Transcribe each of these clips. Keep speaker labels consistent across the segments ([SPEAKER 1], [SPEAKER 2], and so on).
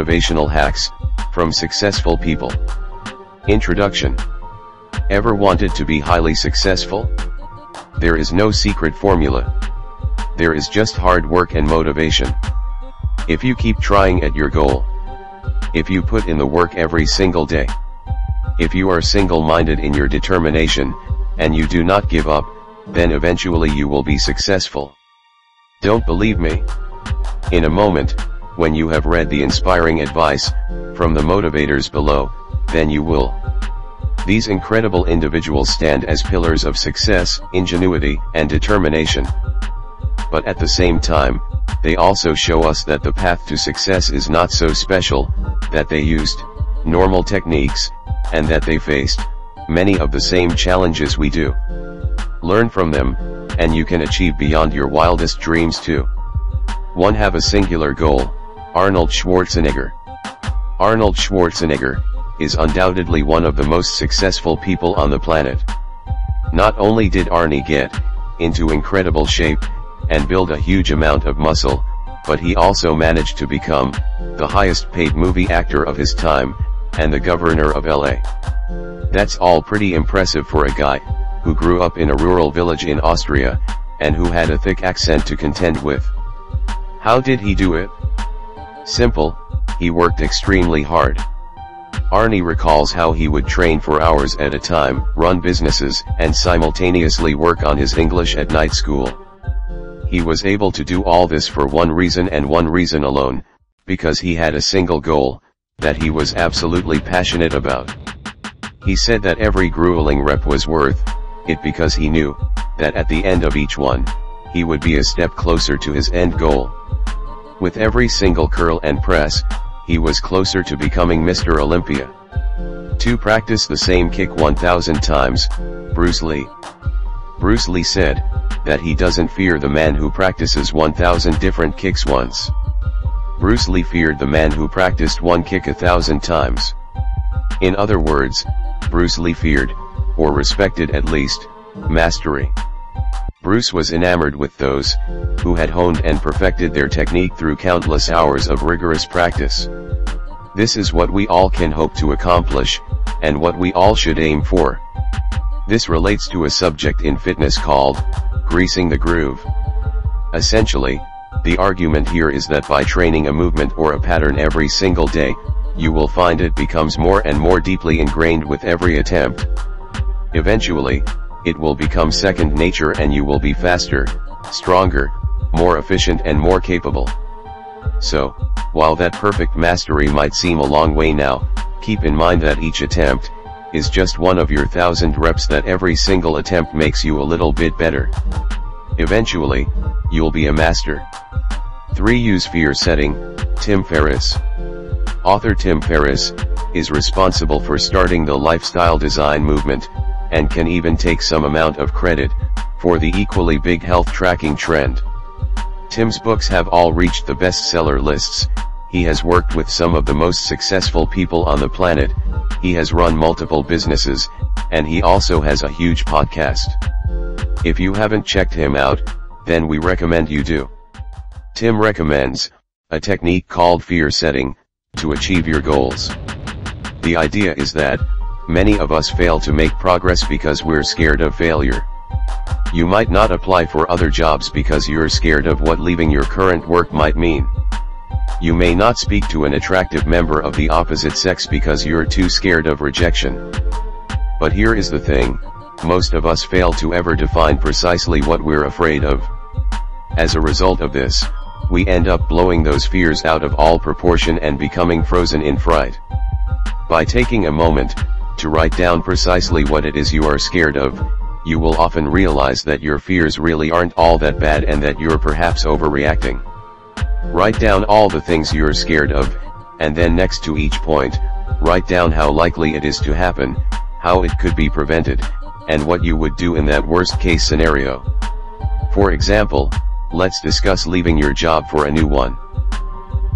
[SPEAKER 1] motivational hacks, from successful people. Introduction. Ever wanted to be highly successful? There is no secret formula. There is just hard work and motivation. If you keep trying at your goal. If you put in the work every single day. If you are single-minded in your determination, and you do not give up, then eventually you will be successful. Don't believe me? In a moment, when you have read the inspiring advice, from the motivators below, then you will. These incredible individuals stand as pillars of success, ingenuity, and determination. But at the same time, they also show us that the path to success is not so special, that they used, normal techniques, and that they faced, many of the same challenges we do. Learn from them, and you can achieve beyond your wildest dreams too. 1. Have a singular goal, Arnold Schwarzenegger. Arnold Schwarzenegger, is undoubtedly one of the most successful people on the planet. Not only did Arnie get, into incredible shape, and build a huge amount of muscle, but he also managed to become, the highest paid movie actor of his time, and the governor of LA. That's all pretty impressive for a guy, who grew up in a rural village in Austria, and who had a thick accent to contend with. How did he do it? Simple, he worked extremely hard. Arnie recalls how he would train for hours at a time, run businesses, and simultaneously work on his English at night school. He was able to do all this for one reason and one reason alone, because he had a single goal, that he was absolutely passionate about. He said that every grueling rep was worth it because he knew that at the end of each one, he would be a step closer to his end goal. With every single curl and press, he was closer to becoming Mr. Olympia. To practice the same kick 1000 times, Bruce Lee. Bruce Lee said, that he doesn't fear the man who practices 1000 different kicks once. Bruce Lee feared the man who practiced one kick a thousand times. In other words, Bruce Lee feared, or respected at least, mastery. Bruce was enamored with those, who had honed and perfected their technique through countless hours of rigorous practice. This is what we all can hope to accomplish, and what we all should aim for. This relates to a subject in fitness called, greasing the groove. Essentially, the argument here is that by training a movement or a pattern every single day, you will find it becomes more and more deeply ingrained with every attempt. Eventually, it will become second nature and you will be faster, stronger, more efficient and more capable. So, while that perfect mastery might seem a long way now, keep in mind that each attempt, is just one of your thousand reps that every single attempt makes you a little bit better. Eventually, you'll be a master. 3. Use fear setting, Tim Ferriss. Author Tim Ferriss, is responsible for starting the lifestyle design movement, and can even take some amount of credit, for the equally big health tracking trend. Tim's books have all reached the bestseller lists, he has worked with some of the most successful people on the planet, he has run multiple businesses, and he also has a huge podcast. If you haven't checked him out, then we recommend you do. Tim recommends, a technique called fear setting, to achieve your goals. The idea is that, many of us fail to make progress because we're scared of failure. You might not apply for other jobs because you're scared of what leaving your current work might mean. You may not speak to an attractive member of the opposite sex because you're too scared of rejection. But here is the thing, most of us fail to ever define precisely what we're afraid of. As a result of this, we end up blowing those fears out of all proportion and becoming frozen in fright. By taking a moment, to write down precisely what it is you are scared of, you will often realize that your fears really aren't all that bad and that you're perhaps overreacting. Write down all the things you're scared of, and then next to each point, write down how likely it is to happen, how it could be prevented, and what you would do in that worst case scenario. For example, let's discuss leaving your job for a new one.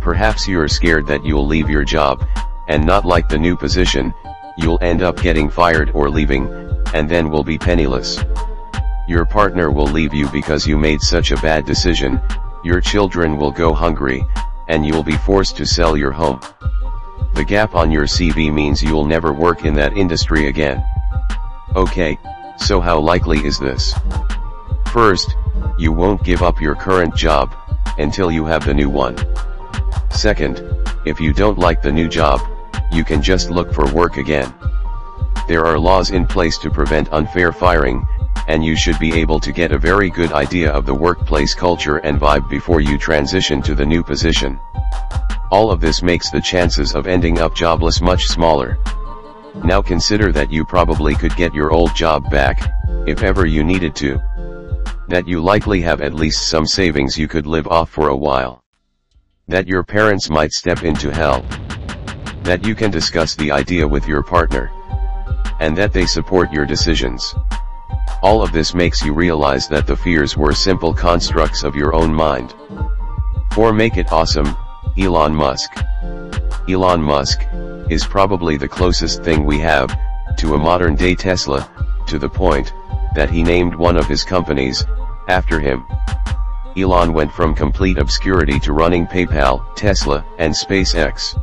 [SPEAKER 1] Perhaps you're scared that you'll leave your job, and not like the new position, you'll end up getting fired or leaving, and then will be penniless. Your partner will leave you because you made such a bad decision, your children will go hungry, and you'll be forced to sell your home. The gap on your CV means you'll never work in that industry again. Okay, so how likely is this? First, you won't give up your current job, until you have the new one. Second, if you don't like the new job, you can just look for work again. There are laws in place to prevent unfair firing, and you should be able to get a very good idea of the workplace culture and vibe before you transition to the new position. All of this makes the chances of ending up jobless much smaller. Now consider that you probably could get your old job back, if ever you needed to. That you likely have at least some savings you could live off for a while. That your parents might step in to help. That you can discuss the idea with your partner. And that they support your decisions. All of this makes you realize that the fears were simple constructs of your own mind. For Make It Awesome, Elon Musk. Elon Musk, is probably the closest thing we have, to a modern day Tesla, to the point, that he named one of his companies, after him. Elon went from complete obscurity to running PayPal, Tesla, and SpaceX.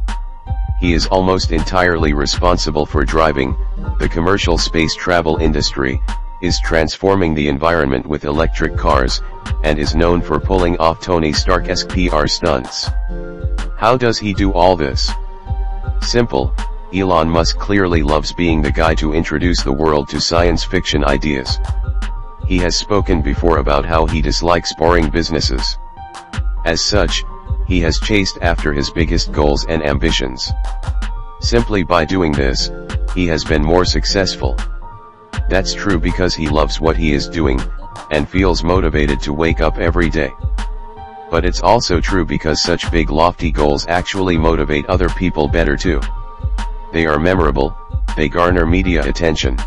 [SPEAKER 1] He is almost entirely responsible for driving, the commercial space travel industry, is transforming the environment with electric cars, and is known for pulling off Tony Stark-esque PR stunts. How does he do all this? Simple, Elon Musk clearly loves being the guy to introduce the world to science fiction ideas. He has spoken before about how he dislikes boring businesses. As such, he has chased after his biggest goals and ambitions. Simply by doing this, he has been more successful. That's true because he loves what he is doing, and feels motivated to wake up every day. But it's also true because such big lofty goals actually motivate other people better too. They are memorable, they garner media attention.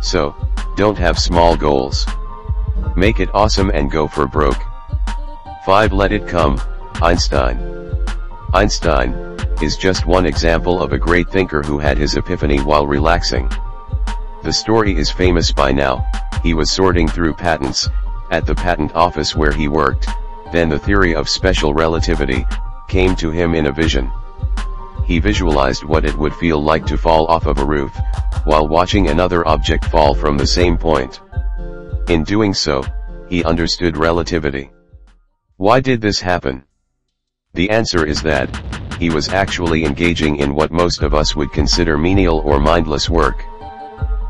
[SPEAKER 1] So, don't have small goals. Make it awesome and go for broke. 5. Let it come, Einstein. Einstein, is just one example of a great thinker who had his epiphany while relaxing. The story is famous by now, he was sorting through patents, at the patent office where he worked, then the theory of special relativity, came to him in a vision. He visualized what it would feel like to fall off of a roof, while watching another object fall from the same point. In doing so, he understood relativity. Why did this happen? The answer is that, he was actually engaging in what most of us would consider menial or mindless work.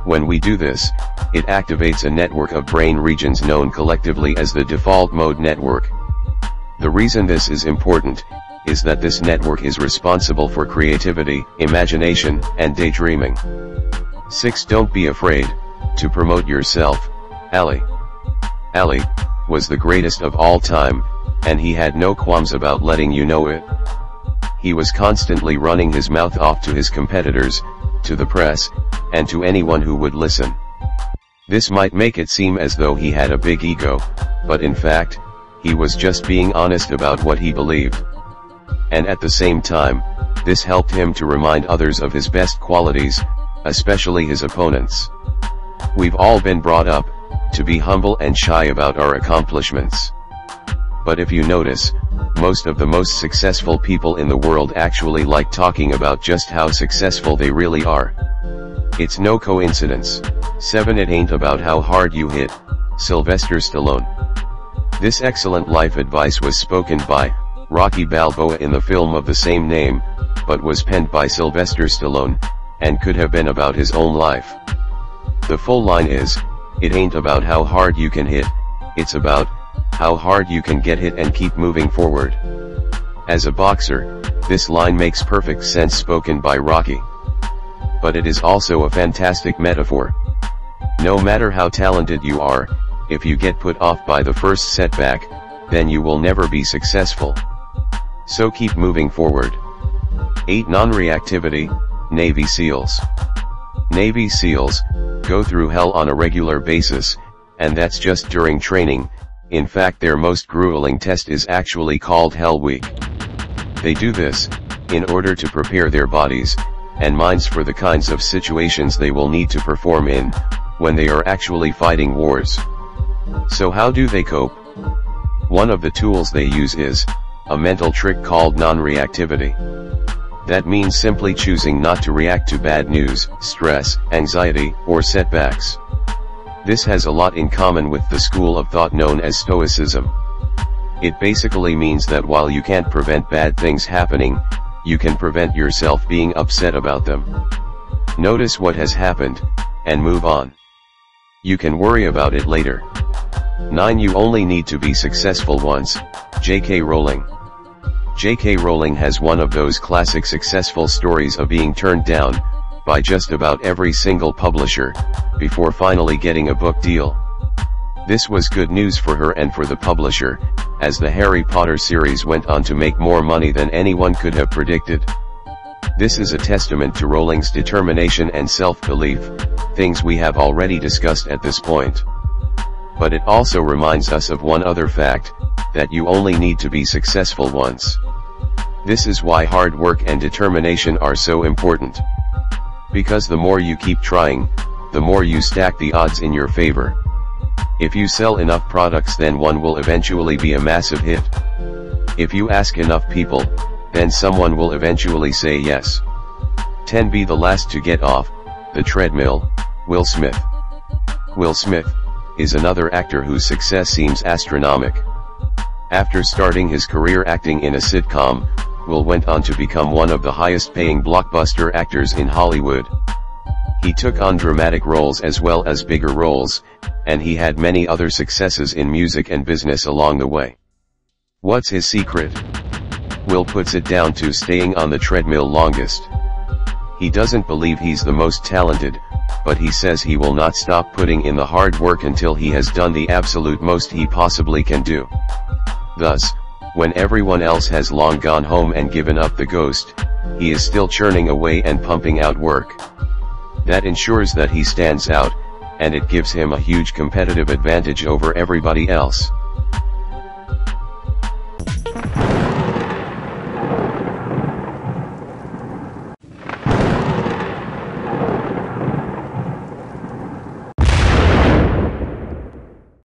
[SPEAKER 1] When we do this, it activates a network of brain regions known collectively as the default mode network. The reason this is important, is that this network is responsible for creativity, imagination, and daydreaming. 6. Don't be afraid, to promote yourself, Ali. Ali, was the greatest of all time, and he had no qualms about letting you know it. He was constantly running his mouth off to his competitors, to the press, and to anyone who would listen. This might make it seem as though he had a big ego, but in fact, he was just being honest about what he believed. And at the same time, this helped him to remind others of his best qualities, especially his opponents. We've all been brought up, to be humble and shy about our accomplishments. But if you notice, most of the most successful people in the world actually like talking about just how successful they really are. It's no coincidence. 7. It ain't about how hard you hit, Sylvester Stallone. This excellent life advice was spoken by, Rocky Balboa in the film of the same name, but was penned by Sylvester Stallone, and could have been about his own life. The full line is, it ain't about how hard you can hit, it's about, how hard you can get hit and keep moving forward. As a boxer, this line makes perfect sense spoken by Rocky. But it is also a fantastic metaphor. No matter how talented you are, if you get put off by the first setback, then you will never be successful. So keep moving forward. 8. Non-reactivity, Navy SEALs. Navy SEALs, go through hell on a regular basis, and that's just during training, in fact their most grueling test is actually called Hell Week. They do this, in order to prepare their bodies, and minds for the kinds of situations they will need to perform in, when they are actually fighting wars. So how do they cope? One of the tools they use is, a mental trick called non-reactivity. That means simply choosing not to react to bad news, stress, anxiety, or setbacks. This has a lot in common with the school of thought known as Stoicism. It basically means that while you can't prevent bad things happening, you can prevent yourself being upset about them. Notice what has happened, and move on. You can worry about it later. 9. You only need to be successful once, J.K. Rowling. J.K. Rowling has one of those classic successful stories of being turned down, by just about every single publisher, before finally getting a book deal. This was good news for her and for the publisher, as the Harry Potter series went on to make more money than anyone could have predicted. This is a testament to Rowling's determination and self-belief, things we have already discussed at this point. But it also reminds us of one other fact, that you only need to be successful once. This is why hard work and determination are so important. Because the more you keep trying, the more you stack the odds in your favor. If you sell enough products then one will eventually be a massive hit. If you ask enough people, then someone will eventually say yes. 10 Be the last to get off, the treadmill, Will Smith. Will Smith, is another actor whose success seems astronomical. After starting his career acting in a sitcom, Will went on to become one of the highest paying blockbuster actors in Hollywood. He took on dramatic roles as well as bigger roles, and he had many other successes in music and business along the way. What's his secret? Will puts it down to staying on the treadmill longest. He doesn't believe he's the most talented, but he says he will not stop putting in the hard work until he has done the absolute most he possibly can do. Thus, when everyone else has long gone home and given up the ghost, he is still churning away and pumping out work. That ensures that he stands out, and it gives him a huge competitive advantage over everybody else.